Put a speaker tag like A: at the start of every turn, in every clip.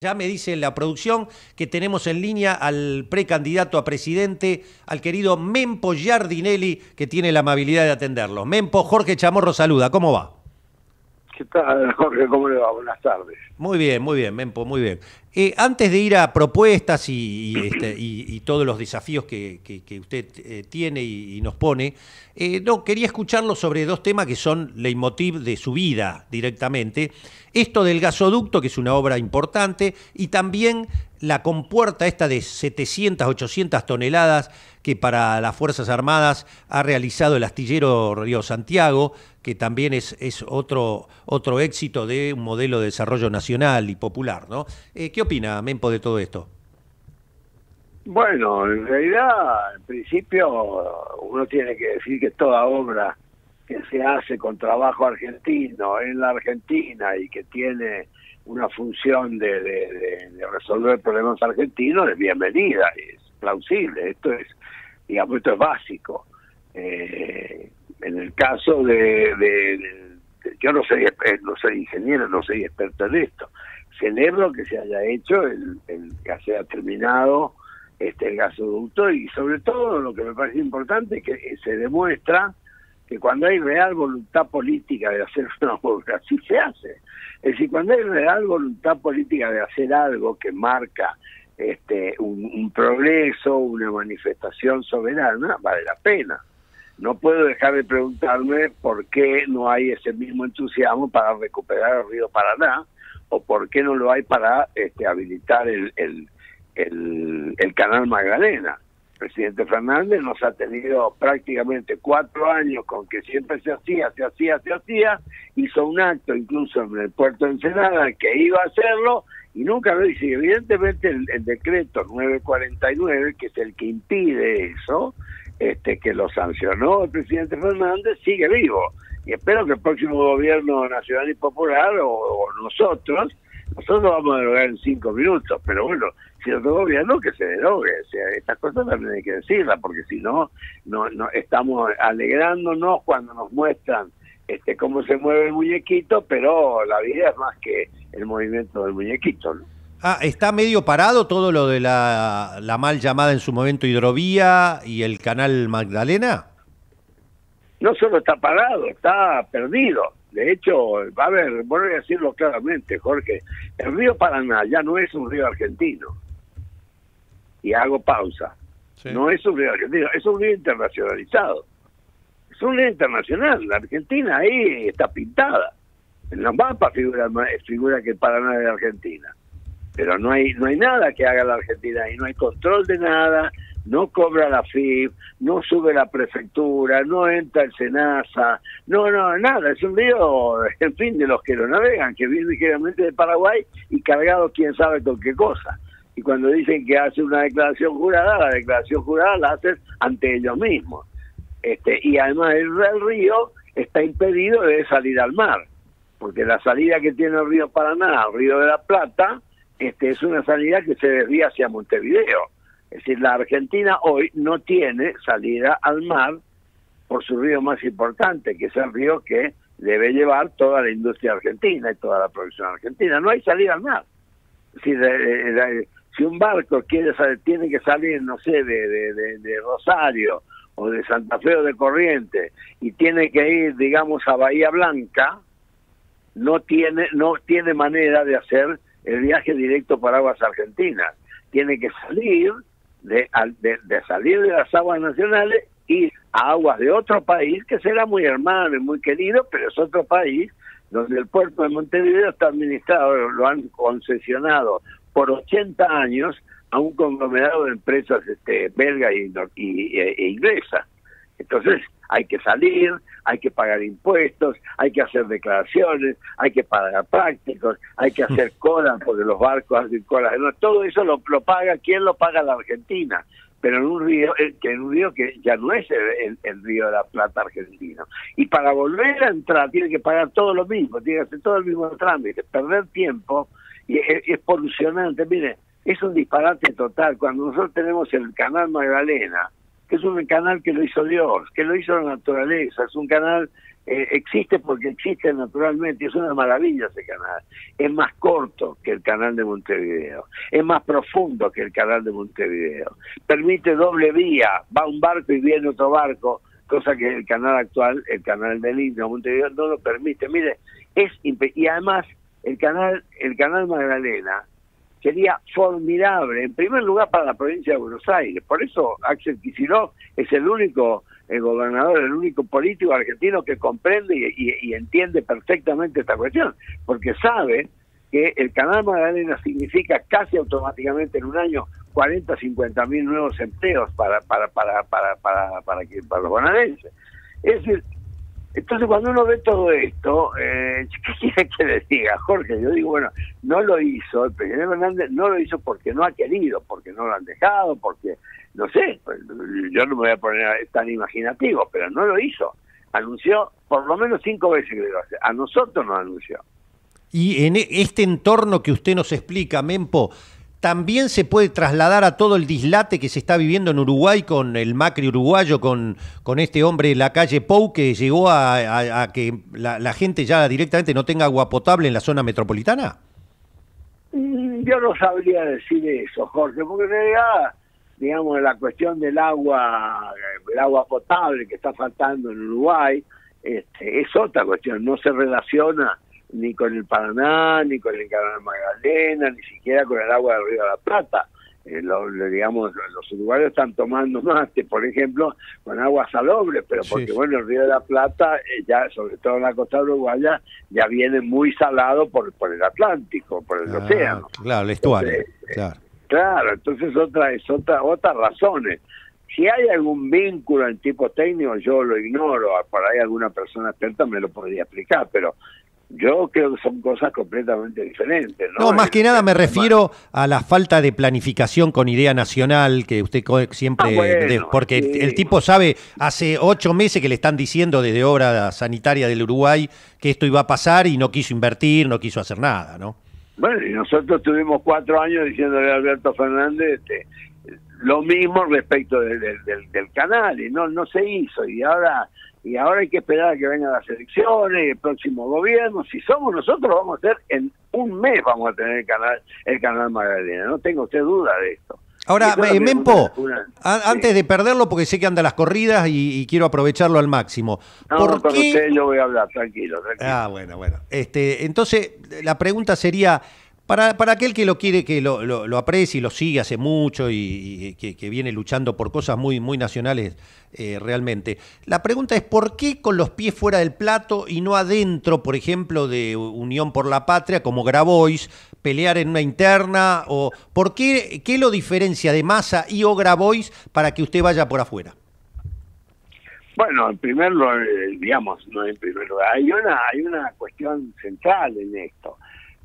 A: Ya me dice la producción que tenemos en línea al precandidato a presidente, al querido Mempo Giardinelli, que tiene la amabilidad de atenderlo. Mempo, Jorge Chamorro saluda, ¿cómo va?
B: ¿Qué tal, Jorge? ¿Cómo le va? Buenas tardes.
A: Muy bien, muy bien, Mempo, muy bien. Eh, antes de ir a propuestas y, este, todos los desafíos que, usted eh, tiene y, nos pone, eh, no, quería escucharlo sobre dos temas que son leitmotiv de su vida directamente. Esto del gasoducto, que es una obra importante, y también la compuerta esta de 700, 800 toneladas que para las Fuerzas Armadas ha realizado el astillero Río Santiago, que también es, es otro, otro éxito de un modelo de desarrollo nacional y popular. ¿no? Eh, ¿Qué opina Mempo de todo esto?
B: Bueno, en realidad, en principio, uno tiene que decir que toda obra que se hace con trabajo argentino en la Argentina y que tiene una función de, de, resolver problemas argentinos es bienvenida, es plausible, esto es, digamos, esto es básico. Eh, en el caso de, yo no soy no soy ingeniero, no soy experto en esto. Celebro que se haya hecho, el, el que se haya terminado este el gasoducto y sobre todo lo que me parece importante es que se demuestra que cuando hay real voluntad política de hacer una obra, así se hace. Es decir, cuando hay real voluntad política de hacer algo que marca este, un, progreso, una manifestación soberana, vale la pena. No puedo dejar de preguntarme por qué no hay ese mismo entusiasmo para recuperar el río Paraná o por qué no lo hay para este, habilitar el, el, el canal Magdalena presidente Fernández nos ha tenido prácticamente cuatro años con que siempre se hacía, se hacía, se hacía, hizo un acto incluso en el puerto de Ensenada que iba a hacerlo y nunca lo hizo. evidentemente el, decreto 949, que es el que impide eso, este que lo sancionó el presidente Fernández, sigue vivo. Y espero que el próximo gobierno nacional y popular o nosotros nosotros vamos a derogar en cinco minutos, pero bueno, si otro gobierno que se derogue. O sea, estas cosas también hay que decirlas, porque si no, no, no estamos alegrándonos cuando nos muestran este cómo se mueve el muñequito, pero la vida es más que el movimiento del muñequito, ¿no?
A: Ah, está medio parado todo lo de la, la mal llamada en su momento hidrovía y el canal Magdalena.
B: No solo está parado, está perdido. De hecho, a ver, voy a decirlo claramente, Jorge, el río Paraná ya no es un río argentino. Y hago pausa. No es un río argentino, es un río internacionalizado. Es un río internacional. La Argentina ahí está pintada. En los mapas figura, figura que el Paraná es de Argentina. Pero no hay, no hay nada que haga la Argentina ahí, no hay control de nada, no cobra la FIP, no sube la prefectura, no entra el SENASA, no, no, nada, es un río, en fin, de los que lo navegan, que viene ligeramente de Paraguay y cargado quién sabe con qué cosa. Y cuando dicen que hace una declaración jurada, la declaración jurada la hacen ante ellos mismos. Este, y además el, río está impedido de salir al mar, porque la salida que tiene el río Paraná, el río de la Plata, este, es una salida que se desvía hacia Montevideo es decir, la Argentina hoy no tiene salida al mar por su río más importante, que es el río que debe llevar toda la industria argentina y toda la producción argentina. No hay salida al mar. Es decir, si un barco quiere tiene que salir, no sé, de, de, Rosario o de Santa Fe o de Corriente y tiene que ir, digamos, a Bahía Blanca, no tiene, no tiene manera de hacer el viaje directo para aguas argentinas. Tiene que salir de, de, salir de las aguas nacionales y a aguas de otro país que será muy hermano y muy querido, pero es otro país donde el puerto de Montevideo está administrado, lo han concesionado por 80 años a un conglomerado de empresas este, belga y, y, e, e inglesa. Entonces, hay que salir, hay que pagar impuestos, hay que hacer declaraciones, hay que pagar prácticos, hay que hacer colas porque los barcos hacen colas. todo eso lo, lo paga, ¿quién lo paga? La Argentina. Pero en un río, eh, que en un río que ya no es el, río de la Plata argentino. Y para volver a entrar tiene que pagar todo lo mismo, tiene que hacer todo el mismo trámite, perder tiempo y es, es polucionante. Mire, es un disparate total. Cuando nosotros tenemos el canal Magdalena, que es un canal que lo hizo Dios, que lo hizo la naturaleza, es un canal eh, existe porque existe naturalmente, es una maravilla ese canal. Es más corto que el canal de Montevideo, es más profundo que el canal de Montevideo. Permite doble vía, va un barco y viene otro barco, cosa que el canal actual, el canal del Indio Montevideo no lo permite. Mire, es y además el canal el canal Magdalena sería formidable, en primer lugar para la provincia de Buenos Aires. Por eso Axel Kicillof es el único el gobernador, el único político argentino que comprende y, entiende perfectamente esta cuestión, porque sabe que el Canal Magdalena significa casi automáticamente en un año 40, 50 mil nuevos empleos para para para para para para, para los bonaerenses. Es decir, entonces cuando uno ve todo esto, eh, ¿qué quiere que le diga, Jorge? Yo digo, bueno, no lo hizo, el presidente Fernández no lo hizo porque no ha querido, porque no lo han dejado, porque no sé, pues, yo no me voy a poner tan imaginativo, pero no lo hizo. Anunció por lo menos cinco veces que lo hacer. A nosotros nos anunció.
A: Y en e, este entorno que usted nos explica, Mempo, también se puede trasladar a todo el dislate que se está viviendo en Uruguay con el Macri uruguayo, con, con este hombre en la calle Pou, que llegó a, que la, la, gente ya directamente no tenga agua potable en la zona metropolitana?
B: Mm, yo no sabría decir eso, Jorge, porque en realidad digamos, la cuestión del agua, el agua potable que está faltando en Uruguay, este, es otra cuestión, no se relaciona ni con el Paraná, ni con el Canal Magdalena, ni siquiera con el agua del Río de la Plata. Eh, lo, digamos, los uruguayos están tomando mate, por ejemplo, con agua salobre, pero porque, bueno, el Río de la Plata, eh, ya sobre todo en la costa uruguaya, ya viene muy salado por, por el Atlántico, por el ah, océano.
A: Claro, el estuario, claro.
B: Claro, entonces otra es otra otras razones. Si hay algún vínculo en tipo técnico, yo lo ignoro. Por ahí alguna persona experta me lo podría explicar, pero yo creo que son cosas completamente diferentes.
A: No, más que nada me refiero a la falta de planificación con idea nacional que usted siempre... Ah, porque el tipo sabe, hace ocho meses que le están diciendo desde obra sanitaria del Uruguay que esto iba a pasar y no quiso invertir, no quiso hacer nada, ¿no?
B: Bueno, y nosotros tuvimos cuatro años diciéndole a Alberto Fernández este, lo mismo respecto del, del, canal y no no se hizo y ahora y ahora hay que esperar a que vengan las elecciones, el próximo gobierno. Si somos nosotros, vamos a hacer en un mes vamos a tener el canal el canal Magdalena. No tengo usted duda de esto.
A: Ahora, eh, Mempo, antes de perderlo, porque sé que anda las corridas y, quiero aprovecharlo al máximo.
B: No, ¿Por con usted yo voy a hablar, tranquilo, tranquilo.
A: Ah, bueno, bueno. Este, entonces, la pregunta sería, para, para aquel que lo quiere, que lo, lo, aprecie y lo sigue hace mucho y, que, viene luchando por cosas muy, muy nacionales eh, realmente, la pregunta es ¿por qué con los pies fuera del plato y no adentro, por ejemplo, de Unión por la Patria, como Grabois, pelear en una interna? o ¿Por qué, qué lo diferencia de Massa y o Grabois para que usted vaya por afuera?
B: Bueno, en primer lugar, eh, digamos, no en primer lugar, hay una, hay una cuestión central en esto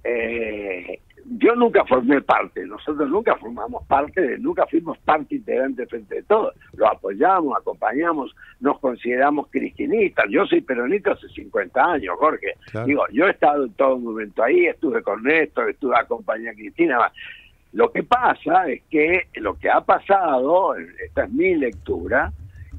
B: eh, yo nunca formé parte, nosotros nunca formamos parte, nunca fuimos parte integrante frente de todo. Lo apoyamos, acompañamos, nos consideramos cristinistas. Yo soy peronista hace 50 años, Jorge. Digo, yo he estado en todo momento ahí, estuve con Néstor, estuve acompañando a Cristina. Lo que pasa es que lo que ha pasado, esta es mi lectura,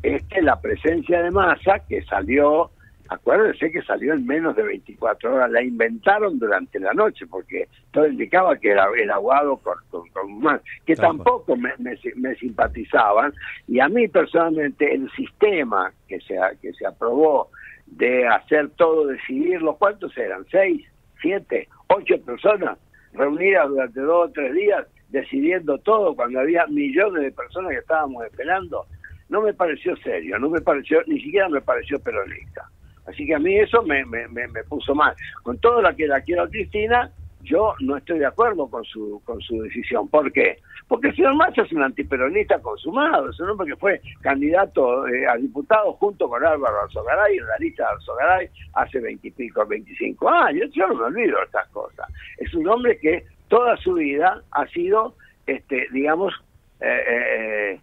B: es que la presencia de masa que salió acuérdense que salió en menos de 24 horas, la inventaron durante la noche porque todo indicaba que era, el aguado con, con, más, que tampoco me, me, simpatizaban y a mí personalmente el sistema que se, que se aprobó de hacer todo, decidir, ¿los cuántos eran? ¿Seis? ¿Siete? ¿Ocho personas reunidas durante dos o tres días decidiendo todo cuando había millones de personas que estábamos esperando? No me pareció serio, no me pareció, ni siquiera me pareció peronista. Así que a mí eso me, me, me, puso mal. Con todo lo que la quiero Cristina, yo no estoy de acuerdo con su con su decisión. ¿Por qué? Porque el señor Massa es un antiperonista consumado, es un hombre que fue candidato eh, a diputado junto con Álvaro Alzogaray en la lista de Alzogaray hace veintipico, veinticinco años. Yo no me olvido de estas cosas. Es un hombre que toda su vida ha sido, este digamos, eh, eh,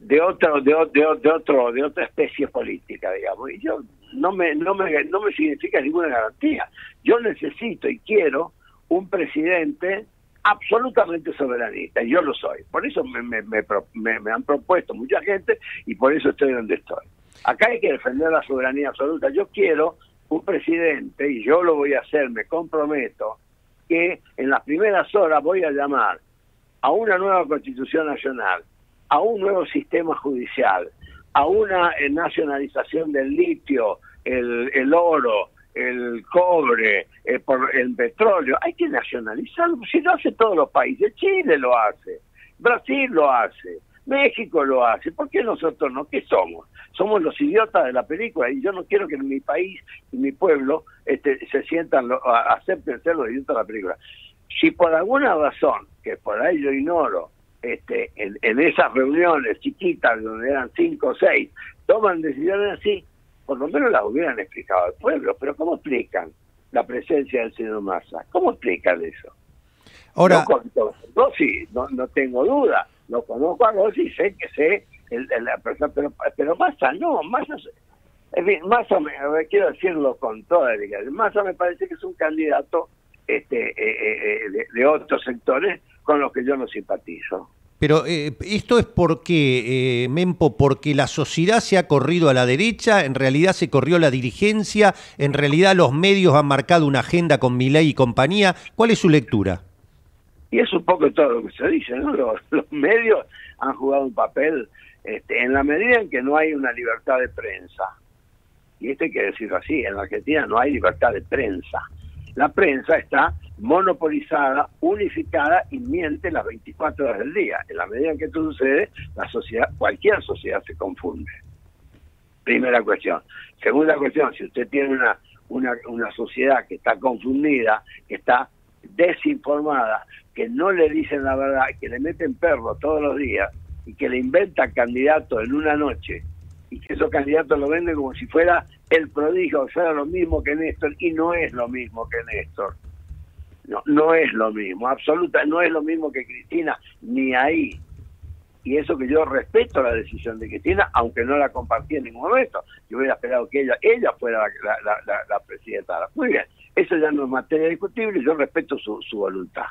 B: de otro de, de, de otro de otra especie política digamos y yo no me, no me, no me significa ninguna garantía. Yo necesito y quiero un presidente absolutamente soberanista, y yo lo soy. Por eso me, me, me, me han propuesto mucha gente y por eso estoy donde estoy. Acá hay que defender la soberanía absoluta. Yo quiero un presidente, y yo lo voy a hacer, me comprometo, que en las primeras horas voy a llamar a una nueva constitución nacional, a un nuevo sistema judicial, a una eh, nacionalización del litio, el, el oro, el cobre, eh, el petróleo, hay que nacionalizarlo. Si lo hace todos los países, Chile lo hace, Brasil lo hace, México lo hace, ¿por qué nosotros no? ¿Qué somos? Somos los idiotas de la película y yo no quiero que en mi país y mi pueblo este, se sientan, lo, acepten ser los idiotas de la película. Si por alguna razón, que por ahí yo ignoro, este, en, en esas reuniones chiquitas donde eran cinco o seis, toman decisiones así, por lo menos las hubieran explicado al pueblo. Pero ¿cómo explican la presencia del señor Massa? ¿Cómo explican eso? Ahora, no, sí, no, no tengo duda. Lo conozco a y sé que sé el, la persona, pero, pero Massa no, Massa, en fin, Massa, me, quiero decirlo con toda delicadeza, Massa me parece que es un candidato este, eh, eh, eh, de, de otros sectores con los que yo no simpatizo.
A: Pero eh, esto es porque, eh, Mempo, porque la sociedad se ha corrido a la derecha, en realidad se corrió la dirigencia, en realidad los medios han marcado una agenda con Milei y compañía. ¿Cuál es su lectura?
B: Y es un poco todo lo que se dice, ¿no? Los, medios han jugado un papel este, en la medida en que no hay una libertad de prensa. Y esto hay que decirlo así, en la Argentina no hay libertad de prensa. La prensa está monopolizada, unificada y miente las 24 horas del día. En la medida en que esto sucede, la sociedad, cualquier sociedad se confunde. Primera cuestión. Segunda cuestión, si usted tiene una, una, una sociedad que está confundida, que está desinformada, que no le dicen la verdad, que le meten perro todos los días y que le inventan candidatos en una noche y que esos candidatos lo venden como si fuera el prodigio, o sea, lo mismo que Néstor, y no es lo mismo que Néstor. No, no es lo mismo, absoluta, no es lo mismo que Cristina, ni ahí. Y eso que yo respeto la decisión de Cristina, aunque no la compartí en ningún momento. Yo hubiera esperado que ella ella fuera la, la, la, presidenta. Muy bien, eso ya no es materia discutible, yo respeto su, su voluntad.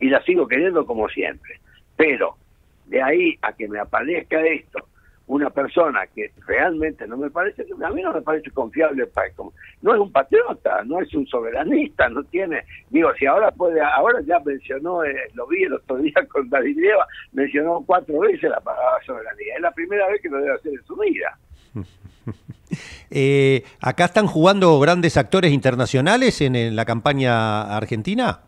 B: Y la sigo queriendo como siempre. Pero de ahí a que me aparezca esto una persona que realmente no me parece, a mí no me parece confiable, no es un patriota, no es un soberanista, no tiene, digo, si ahora puede, ahora ya mencionó, eh, lo vi el otro día con David Lieva, mencionó cuatro veces la palabra soberanía, es la primera vez que lo debe hacer en su vida.
A: eh, ¿Acá están jugando grandes actores internacionales en la campaña argentina?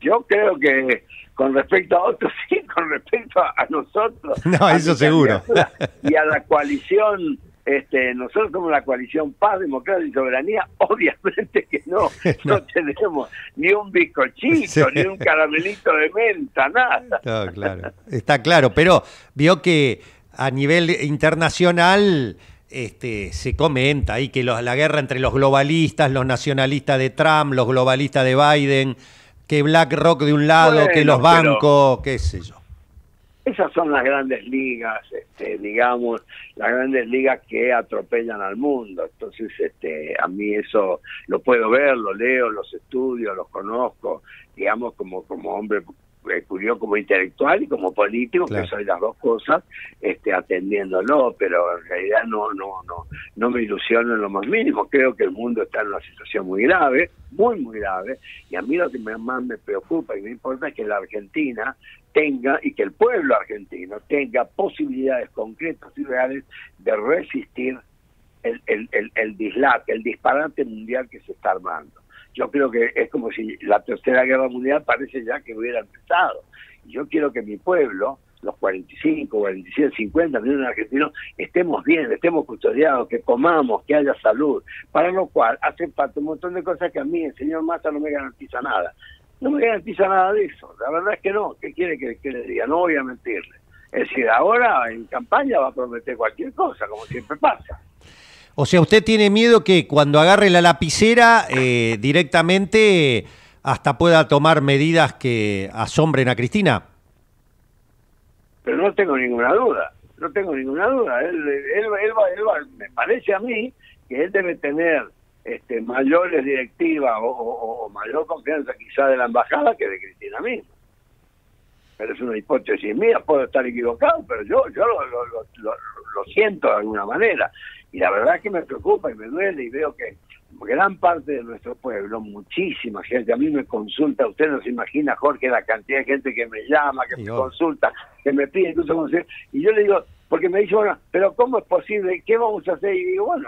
B: Yo creo que con respecto a otros, sí, con respecto a, nosotros.
A: No, eso seguro.
B: Y a la coalición, este, nosotros somos la coalición Paz, Democracia y Soberanía, obviamente que no, no, tenemos ni un bizcochito, ni un caramelito de menta, nada.
A: No, claro, está claro, pero vio que a nivel internacional este, se comenta ahí que la guerra entre los globalistas, los nacionalistas de Trump, los globalistas de Biden que BlackRock de un lado, que los bancos, qué sé yo.
B: Esas son las grandes ligas, este, digamos, las grandes ligas que atropellan al mundo. Entonces, este, a mí eso lo puedo ver, lo leo, los estudio, los conozco, digamos, como, como hombre curioso como intelectual y como político, que soy las dos cosas, este, atendiéndolo, pero en realidad no, no, no, no me ilusiono en lo más mínimo. Creo que el mundo está en una situación muy grave, muy, muy grave, y a mí lo que más me preocupa y me importa es que la Argentina tenga y que el pueblo argentino tenga posibilidades concretas y reales de resistir el, el, el, el dislate, el disparate mundial que se está armando yo creo que es como si la tercera guerra mundial parece ya que hubiera empezado. Yo quiero que mi pueblo, los 45, 47, 50 millones de argentinos, estemos bien, estemos custodiados, que comamos, que haya salud, para lo cual hace falta un montón de cosas que a mí el señor Massa no me garantiza nada. No me garantiza nada de eso, la verdad es que no. ¿Qué quiere que, que le diga? No voy a mentirle. Es decir, ahora en campaña va a prometer cualquier cosa, como siempre pasa.
A: O sea, usted tiene miedo que cuando agarre la lapicera eh, directamente hasta pueda tomar medidas que asombren a Cristina.
B: Pero no tengo ninguna duda, no tengo ninguna duda. Él, él, él, me parece a mí que él debe tener este, mayores directivas o, mayor confianza quizá de la embajada que de Cristina misma. Pero es una hipótesis mía, puedo estar equivocado, pero yo, yo lo, lo, lo, siento de alguna manera. Y la verdad es que me preocupa y me duele y veo que gran parte de nuestro pueblo, muchísima gente, a mí me consulta, usted no se imagina, Jorge, la cantidad de gente que me llama, que me consulta, que me pide incluso conocer, y yo le digo, porque me dice, bueno, pero ¿cómo es posible? ¿Qué vamos a hacer? Y digo, bueno,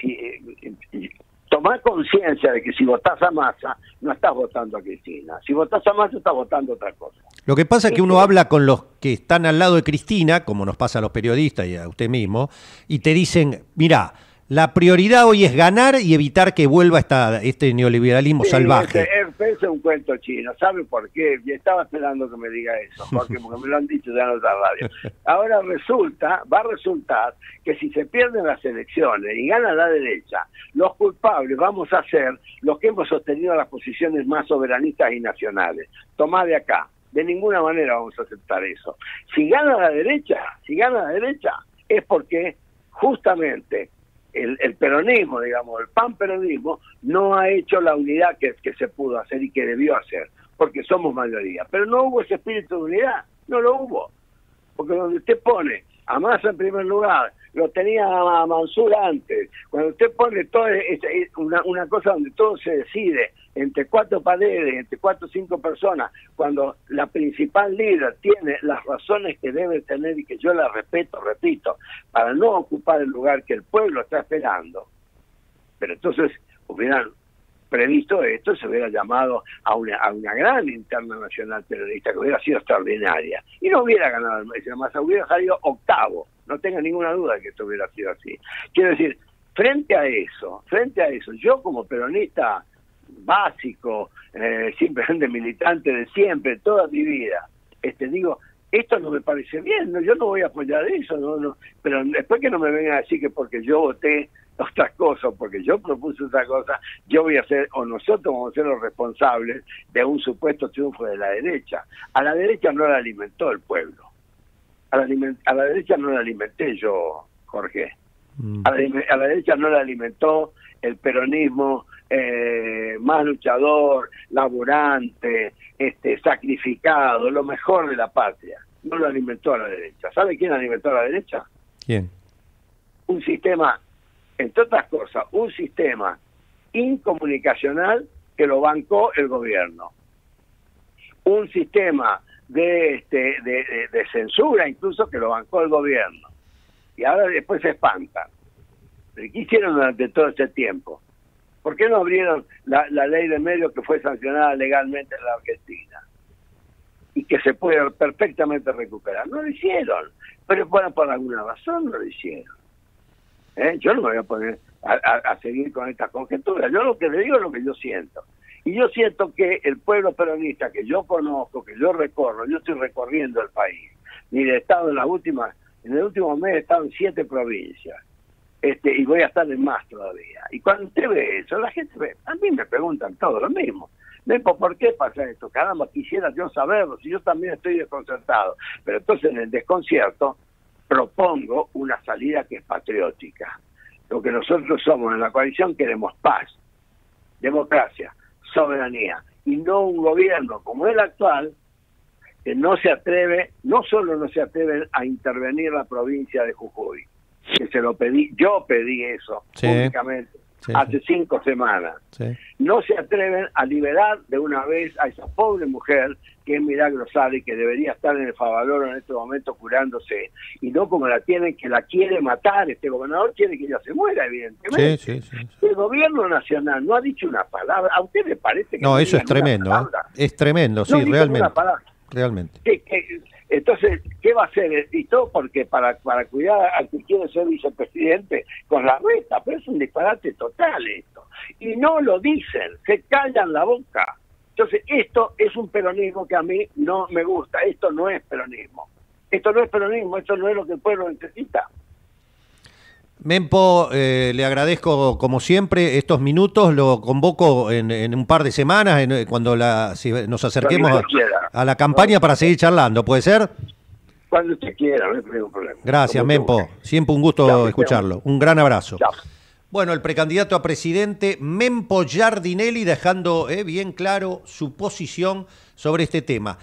B: si, eh, tomar conciencia de que si votás a Massa, no estás votando a Cristina. Si votás a Massa, estás votando otra cosa.
A: Lo que pasa es que uno habla con los que están al lado de Cristina, como nos pasa a los periodistas y a usted mismo, y te dicen, mira, la prioridad hoy es ganar y evitar que vuelva esta, este neoliberalismo salvaje.
B: Ese, es un cuento chino, ¿sabe por qué? Y estaba esperando que me diga eso, porque, me lo han dicho ya en otra radio. Ahora resulta, va a resultar que si se pierden las elecciones y gana la derecha, los culpables vamos a ser los que hemos sostenido las posiciones más soberanistas y nacionales. Tomá de acá. De ninguna manera vamos a aceptar eso. Si gana la derecha, si gana la derecha, es porque justamente el, peronismo, digamos, el pan-peronismo, no ha hecho la unidad que, que se pudo hacer y que debió hacer, porque somos mayoría. Pero no hubo ese espíritu de unidad, no lo hubo. Porque donde usted pone a Massa en primer lugar, lo tenía Mansur antes. Cuando usted pone todo una, una cosa donde todo se decide entre cuatro paredes, entre cuatro o cinco personas, cuando la principal líder tiene las razones que debe tener y que yo la respeto, repito, para no ocupar el lugar que el pueblo está esperando, pero entonces hubieran previsto esto, se hubiera llamado a una, a una gran interna nacional terrorista que hubiera sido extraordinaria. Y no hubiera ganado el más hubiera salido octavo, no tenga ninguna duda de que esto hubiera sido así. Quiero decir, frente a eso, frente a eso, yo como peronista básico, eh, simplemente militante de siempre, toda mi vida, este digo, esto no me parece bien, yo no voy a apoyar eso, no, no, pero después que no me vengan a decir que porque yo voté otras cosas, porque yo propuse otra cosa, yo voy a ser, o nosotros vamos a ser los responsables de un supuesto triunfo de la derecha. A la derecha no la alimentó el pueblo. A la, a la derecha no la alimenté yo, Jorge. Mm. A, la, derecha no la alimentó el peronismo eh, más luchador, laborante, este, sacrificado, lo mejor de la patria. No lo alimentó a la derecha. ¿Sabe quién alimentó a la derecha?
A: ¿Quién?
B: Un sistema entre otras cosas, un sistema incomunicacional que lo bancó el gobierno. Un sistema de, este, de, censura incluso que lo bancó el gobierno. Y ahora después se espantan. ¿Qué hicieron durante todo ese tiempo? ¿Por qué no abrieron la, ley de medios que fue sancionada legalmente en la Argentina? Y que se puede perfectamente recuperar. No lo hicieron. Pero bueno, por alguna razón no lo hicieron. ¿eh? Yo no me voy a poner a, seguir con estas conjeturas. Yo lo que le digo es lo que yo siento. Y yo siento que el pueblo peronista que yo conozco, que yo recorro, yo estoy recorriendo el país. Mire, he estado en las últimas, en el último mes he estado en siete provincias. Este, y voy a estar en más todavía. Y cuando usted ve eso, la gente ve, a mí me preguntan todo lo mismo. ¿por qué pasa esto? Caramba, quisiera yo saberlo, si yo también estoy desconcertado. Pero entonces en el desconcierto propongo una salida que es patriótica. Lo que nosotros somos en la coalición queremos paz, democracia, soberanía, y no un gobierno como el actual que no se atreve, no solo no se atreve a intervenir la provincia de Jujuy, que se lo pedí, yo pedí eso públicamente hace cinco semanas. No se atreven a liberar de una vez a esa pobre mujer que es Milagro y que debería estar en el Favaloro en este momento curándose, y no como la tienen, que la quiere matar. Este gobernador quiere que ella se muera, evidentemente. el gobierno nacional no ha dicho una palabra. ¿A usted le parece que
A: no? eso es tremendo. ¿eh? Es tremendo, sí, realmente. Realmente.
B: Entonces, ¿qué va a hacer? Y todo porque para, para cuidar al que quiere ser vicepresidente con la reta, pero es un disparate total esto. Y no lo dicen, se callan la boca. Entonces, esto es un peronismo que a mí no me gusta, esto no es peronismo. Esto no es peronismo, esto no es lo que el pueblo necesita.
A: Mempo, eh, le agradezco como siempre estos minutos, lo convoco en, un par de semanas, cuando la, nos acerquemos a, la campaña para seguir charlando, ¿puede ser?
B: Cuando usted quiera, no hay problema.
A: Gracias, Mempo, siempre un gusto escucharlo. Un gran abrazo. Bueno, el precandidato a presidente Mempo Giardinelli dejando eh, bien claro su posición sobre este tema.